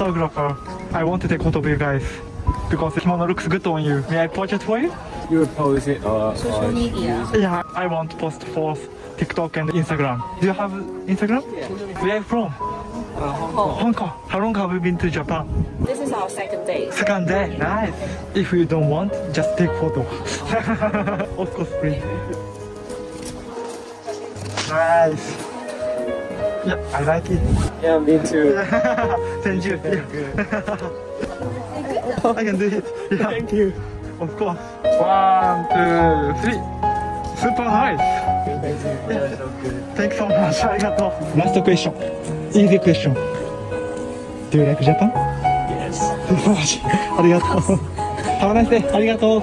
photographer. I want to take photo of you guys because the kimono looks good on you. May I pose it for you? You post it uh, or, Social or media. Yeah, I want to post for TikTok and Instagram. Do you have Instagram? Yeah. Where are you from? Hong. Kong. Hong Kong. How long have you been to Japan? This is our second day. Second day. Nice. If you don't want, just take photo. of course, please. Nice. Yeah, I like it. yeah, me too. Thank you. I can do it. Yeah. Thank you. Of course. One, two, three. Super nice. Thanks so much. ありがとう。Last question. Easy question. Do you like Japan? Yes. So. ありがとう。A nice day. ありがとう。